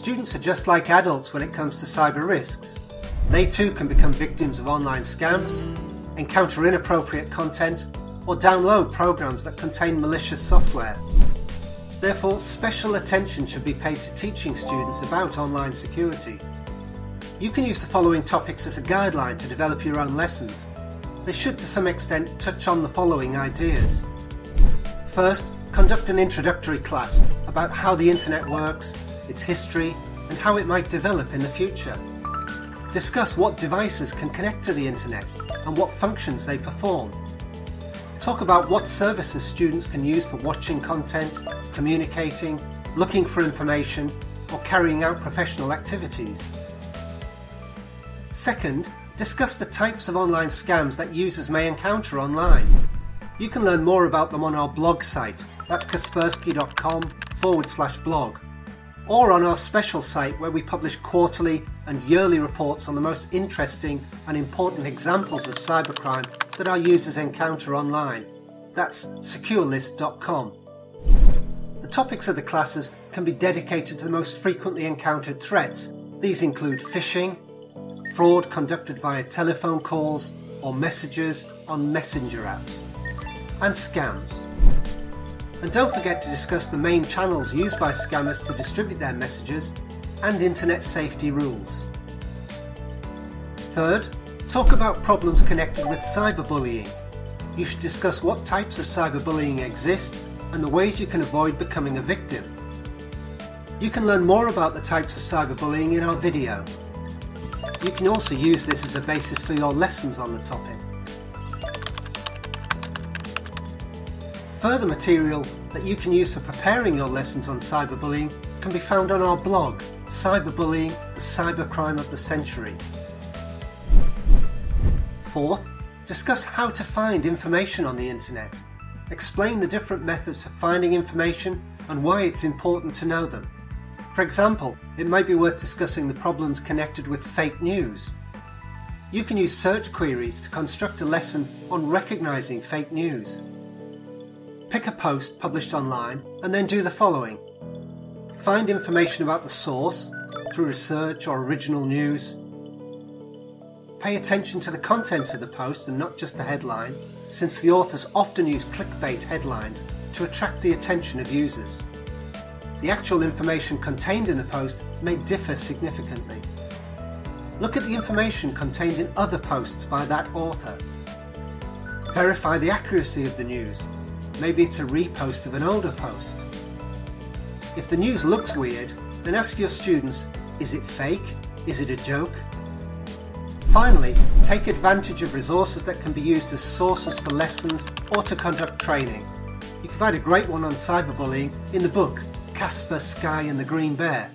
students are just like adults when it comes to cyber risks. They too can become victims of online scams, encounter inappropriate content, or download programs that contain malicious software. Therefore, special attention should be paid to teaching students about online security. You can use the following topics as a guideline to develop your own lessons. They should to some extent touch on the following ideas. First, conduct an introductory class about how the internet works, its history, and how it might develop in the future. Discuss what devices can connect to the internet and what functions they perform. Talk about what services students can use for watching content, communicating, looking for information, or carrying out professional activities. Second, discuss the types of online scams that users may encounter online. You can learn more about them on our blog site, that's kaspersky.com forward slash blog, or on our special site where we publish quarterly and yearly reports on the most interesting and important examples of cybercrime that our users encounter online. That's securelist.com. The topics of the classes can be dedicated to the most frequently encountered threats. These include phishing, fraud conducted via telephone calls or messages on messenger apps, and scams. And don't forget to discuss the main channels used by scammers to distribute their messages and internet safety rules. Third, talk about problems connected with cyberbullying. You should discuss what types of cyberbullying exist and the ways you can avoid becoming a victim. You can learn more about the types of cyberbullying in our video. You can also use this as a basis for your lessons on the topic. Further material that you can use for preparing your lessons on cyberbullying can be found on our blog, Cyberbullying, the Cybercrime of the Century. Fourth, discuss how to find information on the internet. Explain the different methods of finding information and why it's important to know them. For example, it might be worth discussing the problems connected with fake news. You can use search queries to construct a lesson on recognizing fake news. Pick a post published online and then do the following. Find information about the source through research or original news. Pay attention to the content of the post and not just the headline, since the authors often use clickbait headlines to attract the attention of users. The actual information contained in the post may differ significantly. Look at the information contained in other posts by that author. Verify the accuracy of the news Maybe it's a repost of an older post. If the news looks weird, then ask your students is it fake? Is it a joke? Finally, take advantage of resources that can be used as sources for lessons or to conduct training. You can find a great one on cyberbullying in the book Kasper, Sky and the Green Bear